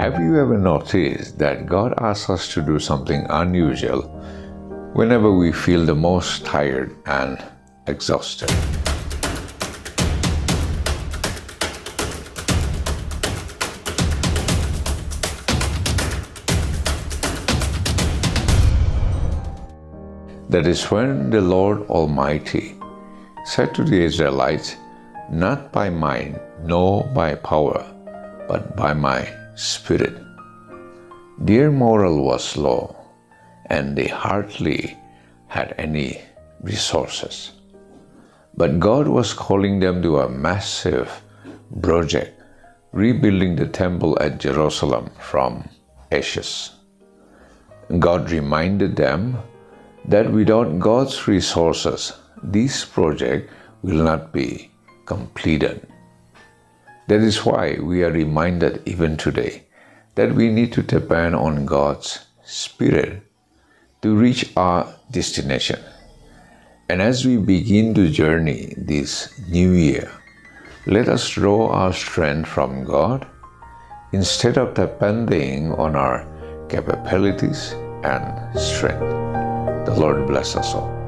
Have you ever noticed that God asks us to do something unusual whenever we feel the most tired and exhausted? That is when the Lord Almighty said to the Israelites, Not by might, nor by power, but by my Spirit. Their moral was low, and they hardly had any resources. But God was calling them to a massive project, rebuilding the temple at Jerusalem from ashes. God reminded them that without God's resources, this project will not be completed. That is why we are reminded even today that we need to depend on God's Spirit to reach our destination. And as we begin to journey this new year, let us draw our strength from God instead of depending on our capabilities and strength. The Lord bless us all.